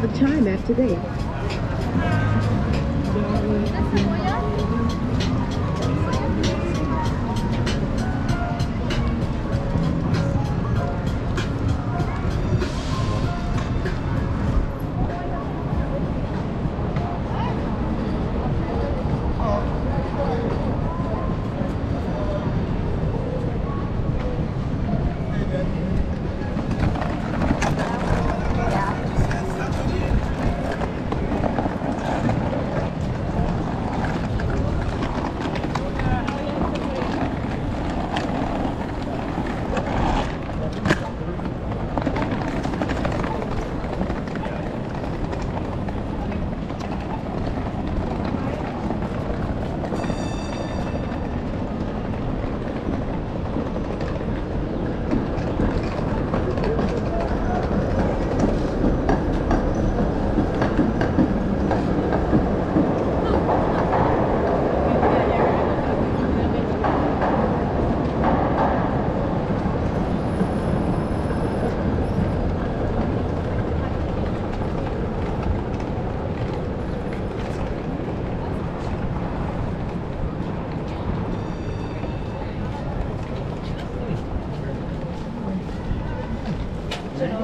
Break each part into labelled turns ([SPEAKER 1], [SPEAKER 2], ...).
[SPEAKER 1] all
[SPEAKER 2] the
[SPEAKER 3] time after
[SPEAKER 4] they.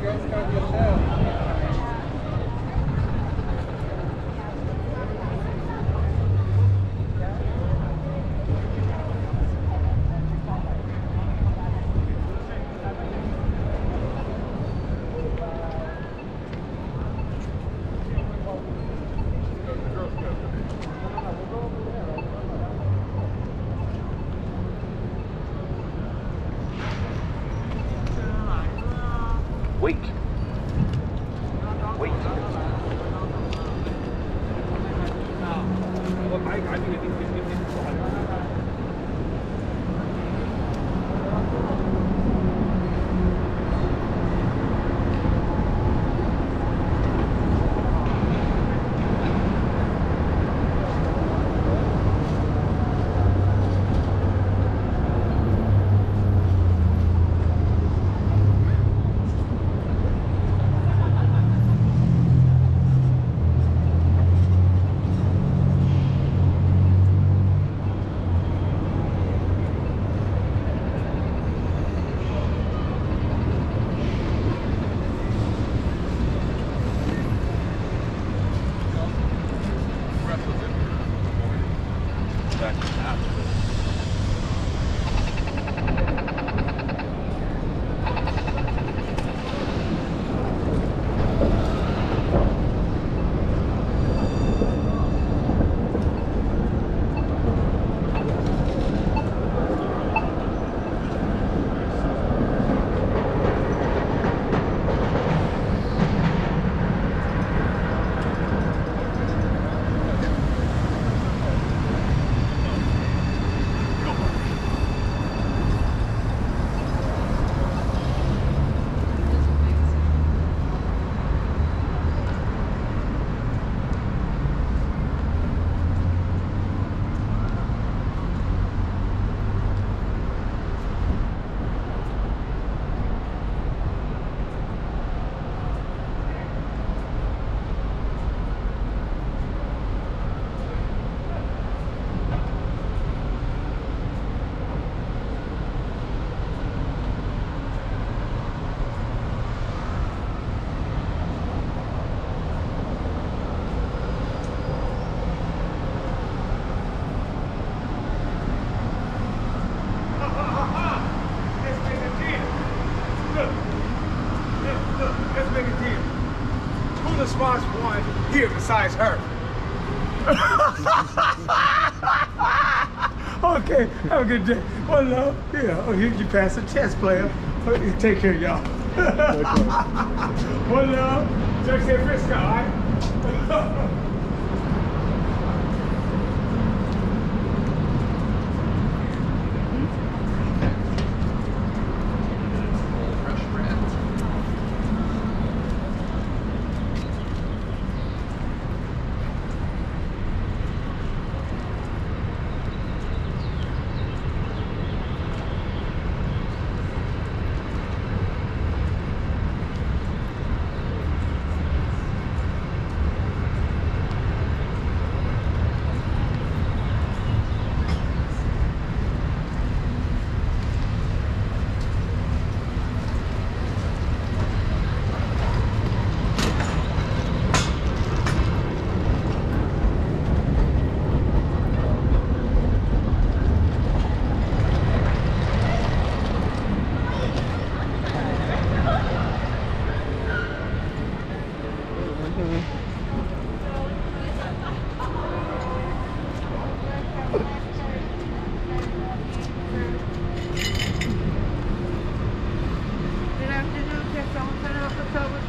[SPEAKER 4] Girl Scout yourself. Back Who the smartest one here besides her? okay, have a good day. One love. Yeah, oh, you, you passed the chess player. Oh, Take care, y'all. One love. Just say Frisco, all right?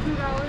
[SPEAKER 5] $2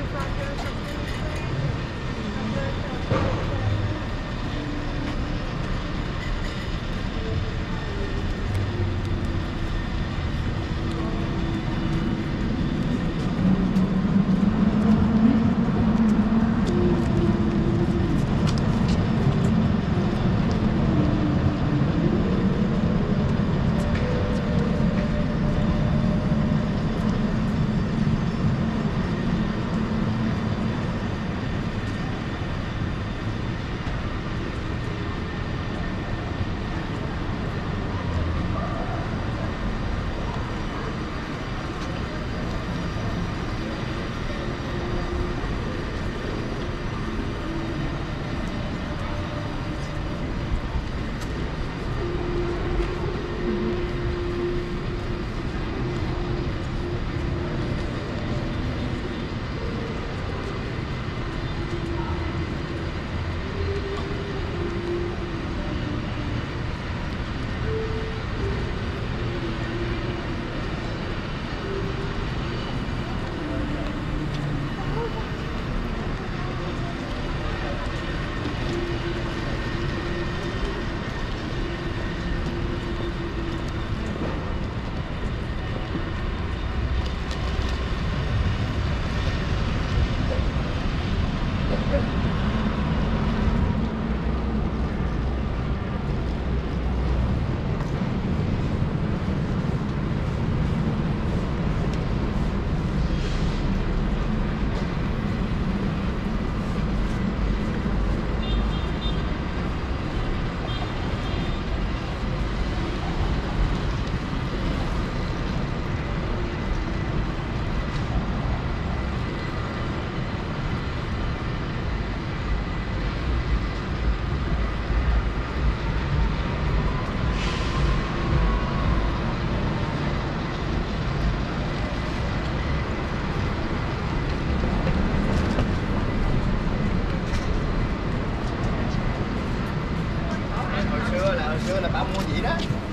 [SPEAKER 5] Mua.